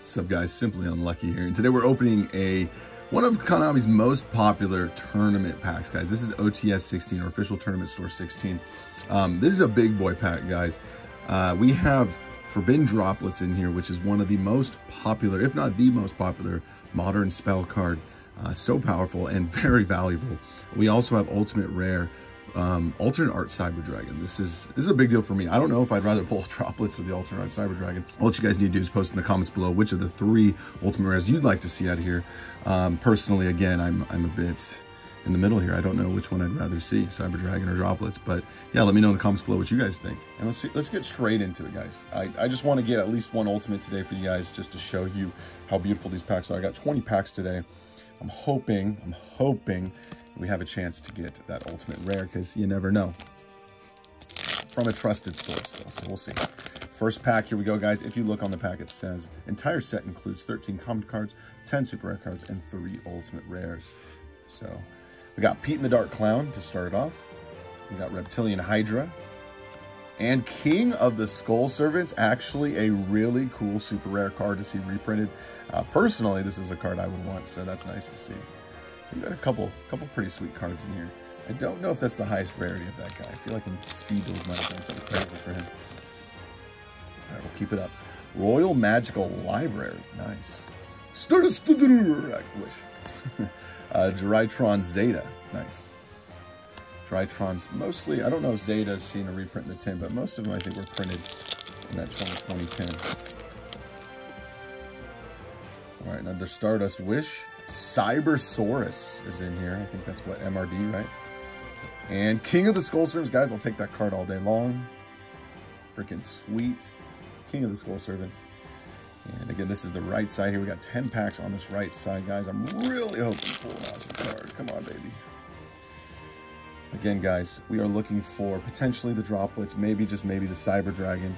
What's up guys, Simply Unlucky here. And today we're opening a one of Konami's most popular tournament packs, guys. This is OTS 16, or Official Tournament Store 16. Um, this is a big boy pack, guys. Uh, we have Forbidden Droplets in here, which is one of the most popular, if not the most popular, modern spell card. Uh, so powerful and very valuable. We also have Ultimate Rare, um, alternate art cyber dragon this is this is a big deal for me. I don't know if i'd rather pull droplets or the alternate art cyber dragon what you guys need to do is post in the comments below which of the three ultimate rares you'd like to see out of here. Um, personally again i'm i'm a bit in the middle here. I don't know which one i'd rather see cyber dragon or droplets. But yeah let me know in the comments below what you guys think. And let's see, let's get straight into it guys. I i just want to get at least one ultimate today for you guys just to show you how beautiful these packs are. I got 20 packs today. I'm hoping i'm hoping we have a chance to get that ultimate rare because you never know. From a trusted source, though, so we'll see. First pack, here we go, guys. If you look on the pack, it says, entire set includes 13 common cards, 10 super rare cards, and 3 ultimate rares. So, we got Peten the Dark Clown to start it off. We got Reptilianne Hydra. And King of the Skull Servants, actually a really cool super rare card to see reprinted. Uh, personally, this is a card I would want, so that's nice to see. We got a couple, couple pretty sweet cards in here. I don't know if that's the highest rarity of that guy. I feel like in speed those might have been something crazy for him. All right, we'll keep it up. Royal Magical Library, nice. Stardust, I wish. uh, Drytron Zeta, nice. Drytron's mostly, I don't know if Zeta's seen a reprint in the tin, but most of them I think were printed in that 2020 tin. All right, another Stardust Wish. Cybersaurus is in here. I think that's what, MRD, right? And King of the Skull Servants. Guys, I'll take that card all day long. Freaking sweet. King of the Skull Servants. And again, this is the right side here. We got 10 packs on this right side, guys. I'm really hoping pull an awesome card. Come on, baby. Again, guys, we are looking for potentially the droplets, maybe just maybe the Cyber Dragon.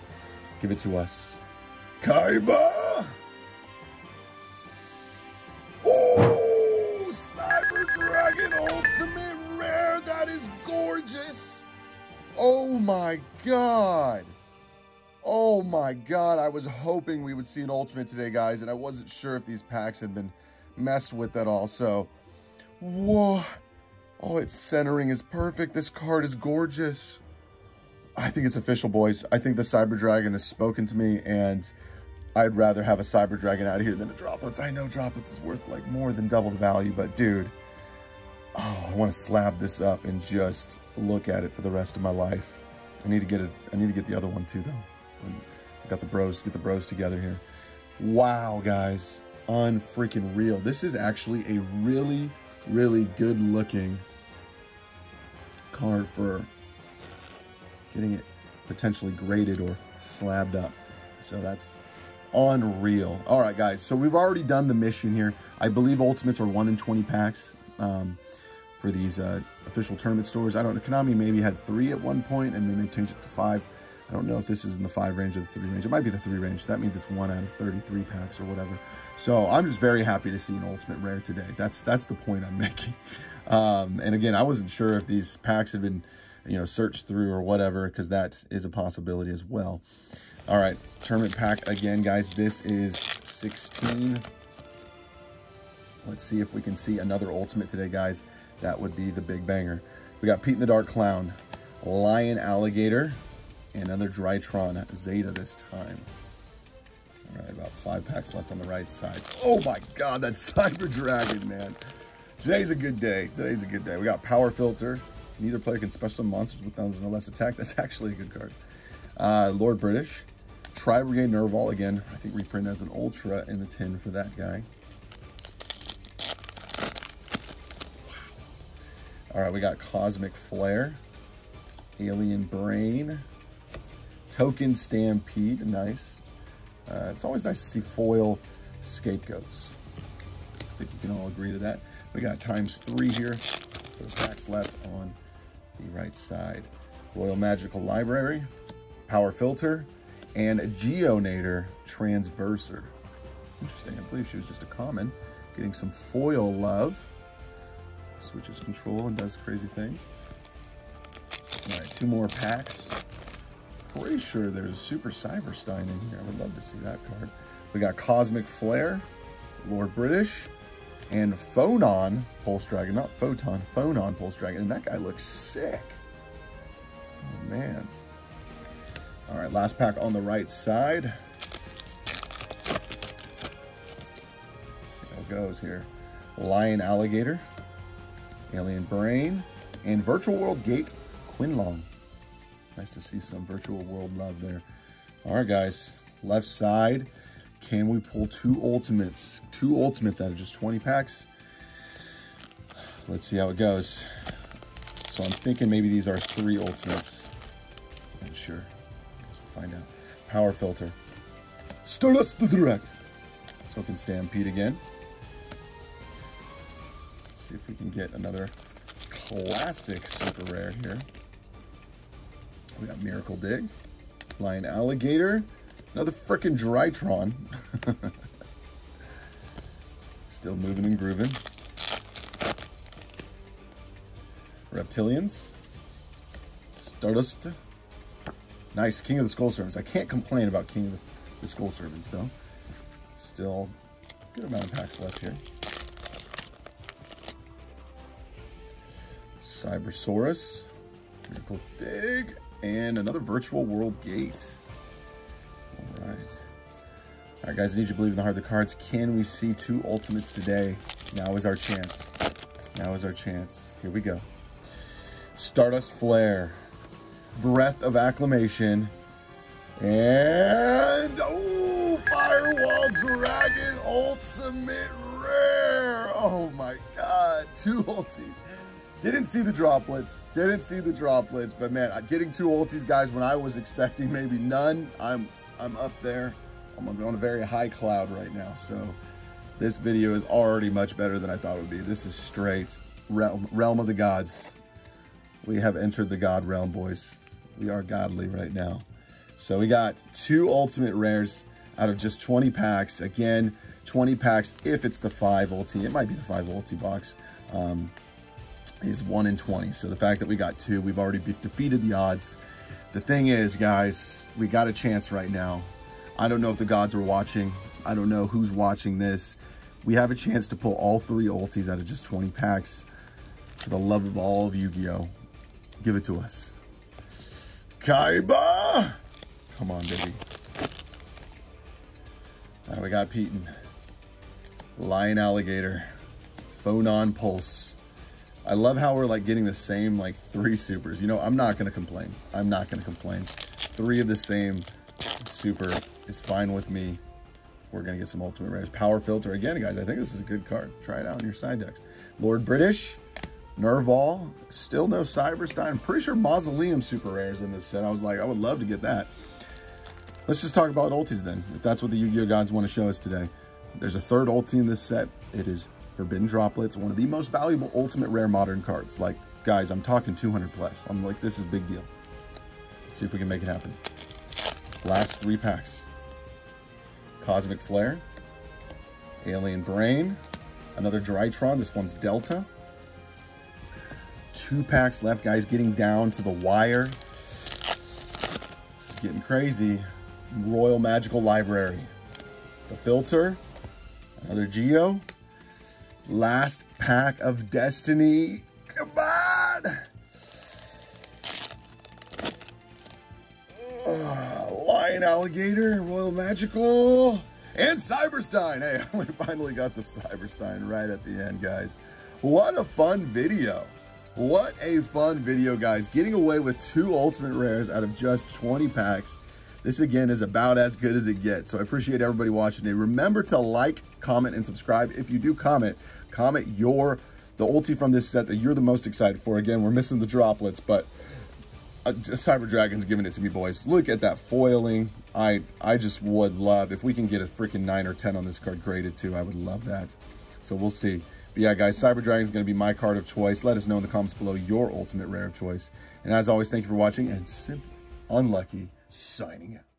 Give it to us. Kaiba! God. Oh my god, I was hoping we would see an ultimate today, guys, and I wasn't sure if these packs had been messed with at all, so... Whoa. Oh, its centering is perfect. This card is gorgeous. I think it's official, boys. I think the Cyber Dragon has spoken to me, and I'd rather have a Cyber Dragon out of here than a Droplets. I know Droplets is worth, like, more than double the value, but, dude... Oh, I want to slab this up and just look at it for the rest of my life. I need to get it. I need to get the other one too, though. I got the bros. Get the bros together here. Wow, guys, unfreaking real. This is actually a really, really good looking card for getting it potentially graded or slabbed up. So that's unreal. All right, guys. So we've already done the mission here. I believe Ultimates are 1 in 20 packs um, for these uh, official tournament stores. I don't know. Konami maybe had three at one point, and then they changed it to five. I don't know if this is in the five range or the three range. It might be the three range. That means it's one out of 33 packs or whatever. So I'm just very happy to see an ultimate rare today. That's that's the point I'm making. Um, and again, I wasn't sure if these packs had been, you know, searched through or whatever, because that is a possibility as well. All right, tournament pack again, guys. This is 16. Let's see if we can see another ultimate today, guys. That would be the big banger. We got Peten the Dark Clown, Lion Alligator, and another Drytron Zeta this time. All right, about five packs left on the right side. Oh my God, that Cyber Dragon, man. Today's a good day. Today's a good day. We got Power Filter. Neither player can special monsters with thousand or less attack. That's actually a good card. Uh, Lord British. Tri Brigade Nervall. Again, I think reprint as an Ultra in the tin for that guy. All right, we got Cosmic Flare, Alien Brain, Token Stampede, nice. Uh, it's always nice to see foil scapegoats. I think we can all agree to that. We got times three here. Those packs left on the right side. Royal Magical Library, Power Filter, and Geonator Transverser. Interesting, I believe she was just a common. Getting some foil love switches control and does crazy things. All right, two more packs. Pretty sure there's a Super Cyberstein in here. I would love to see that card. We got Cosmic Flare, Lord British, and Phonon Pulse Dragon. Not Photon, Phonon Pulse Dragon. And that guy looks sick. Oh, man. All right, last pack on the right side. Let's see how it goes here. Lion Alligator, Alien Brain, and Virtual World Gate Qinlong. Nice to see some Virtual World love there. All right, guys, left side. Can we pull two ultimates? Two ultimates out of just 20 packs? Let's see how it goes. So I'm thinking maybe these are three ultimates. Not sure. Guess we'll find out. Power filter. Stardust the direct. Token Stampede again. See if we can get another classic super rare here. We got Miracle Dig, Lion Alligator, another freaking Drytron. Still moving and grooving. Reptilians. Stardust. Nice, King of the Skull Servants. I can't complain about King of the, the Skull Servants, though. Still good amount of packs left here. Cybersaurus. Miracle Dig and another virtual world gate. All right. All right, guys, I need you to believe in the heart of the cards. Can we see two ultimates today? Now is our chance. Now is our chance. Here we go. Stardust Flare, Breath of Acclimation, and, oh, Firewall Dragon Ultimate Rare. Oh my God, two ultis. Didn't see the droplets. Didn't see the droplets. But man, getting two ultis, guys, when I was expecting maybe none, I'm I'm up there. I'm on a very high cloud right now. So this video is already much better than I thought it would be. This is straight realm, realm of the gods. We have entered the god realm, boys. We are godly right now. So we got two ultimate rares out of just 20 packs. Again, 20 packs if it's the five ulti. It might be the five ulti box. Um, is 1 in 20. So the fact that we got two, we've already defeated the odds. The thing is, guys, we got a chance right now. I don't know if the gods are watching. I don't know who's watching this. We have a chance to pull all three ultis out of just 20 packs. For the love of all of Yu-Gi-Oh! Give it to us. Kaiba! Come on, baby. All right, we got Peten. Lion Alligator. Phonon Pulse. I love how we're like getting the same like three supers. You know, I'm not to complain. I'm not to complain. Three of the same super is fine with me. We're to get some ultimate rares. Power filter. Again, guys, I think this is a good card. Try it out in your side decks. Lord British. Nervall. Still no Cyberstein. I'm pretty sure Mausoleum super rares in this set. I was like, I would love to get that. Let's just talk about ultis then, if that's what the Yu-Gi-Oh! gods want to show us today. There's a third ulti in this set. It is Forbidden Droplets, one of the most valuable ultimate rare modern cards. Like, guys, I'm talking 200 plus. I'm like, this is big deal. Let's see if we can make it happen. Last three packs. Cosmic Flare, Alien Brain, another Drytron. This one's Delta. Two packs left, guys, getting down to the wire. This is getting crazy. Royal Magical Library. The filter, another Geo, Last pack of Destiny. Come on. Lion Alligator, Royal Magical, and Cyberstein. Hey, we finally got the Cyberstein right at the end, guys. What a fun video. What a fun video, guys. Getting away with two Ultimate Rares out of just 20 packs. This again is about as good as it gets. So I appreciate everybody watching today. Remember to like, comment, and subscribe. If you do comment, comment your the ulti from this set that you're the most excited for. Again, we're missing the droplets, but uh, Cyber Dragon's giving it to me, boys. Look at that foiling. I I just would love, if we can get a freaking 9 or 10 on this card graded too, I would love that. So we'll see. But yeah, guys, Cyber Dragon is going to be my card of choice. Let us know in the comments below your ultimate rare of choice. And as always, thank you for watching and simply unlucky signing out.